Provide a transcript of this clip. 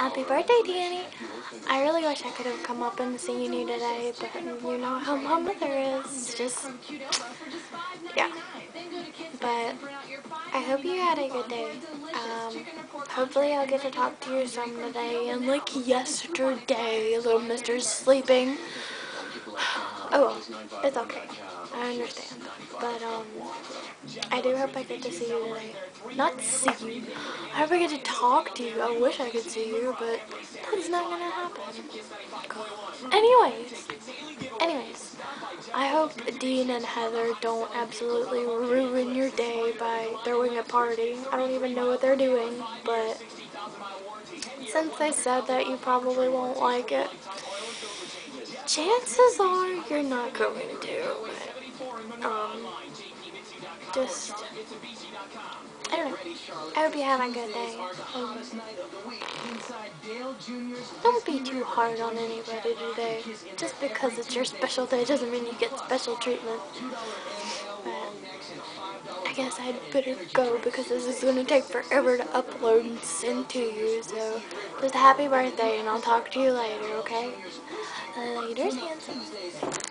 Happy birthday, Danny. I really wish I could have come up and seen you today, but you know how my mother is. Just, yeah. But I hope you had a good day. Um, hopefully I'll get to talk to you some today. And like yesterday, little mister's sleeping. Oh, it's okay. I understand. But, um, I do hope I get to see you today. Not see you. I get to talk to you. I wish I could see you, but that's not gonna happen. Anyways, anyways, I hope Dean and Heather don't absolutely ruin your day by throwing a party. I don't even know what they're doing, but since they said that you probably won't like it, chances are you're not going to. Um, just, I don't know. I hope you have a good day. Um, don't be too hard on anybody today. Just because it's your special day doesn't mean you get special treatment. But I guess I'd better go because this is going to take forever to upload and send to you. So just a happy birthday and I'll talk to you later, okay? Later, handsome.